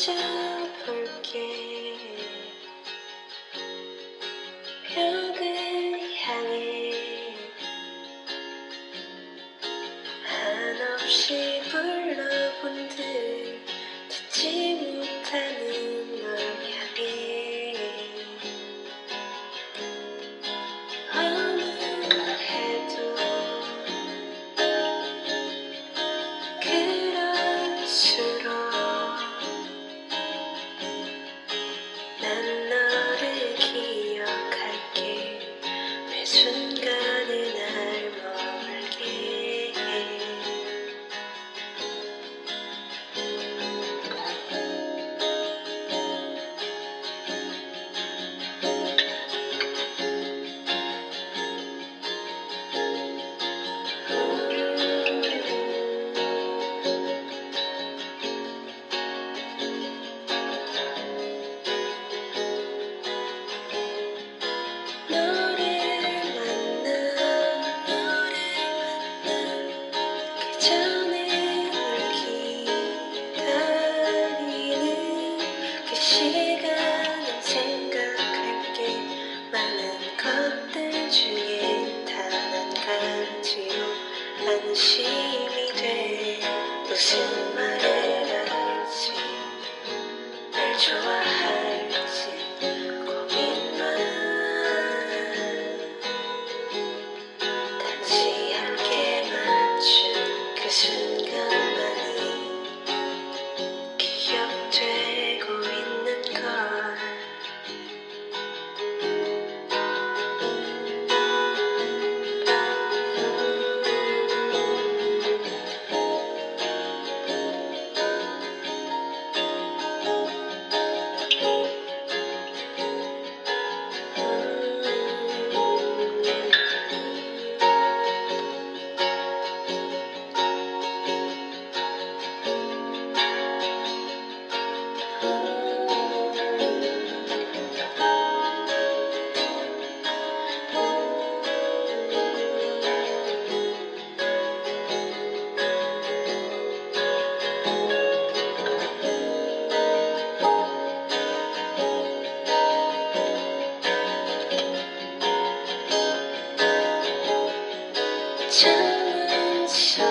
to forgive. Yeah. na na 시간을 생각할게. 많은 것들 중에 단 한 가지로 안심이 돼. 무슨 말을 할지 날 좋아할지 고민만. 단지 함께 맞춘 그 순간만이 기억돼. Chân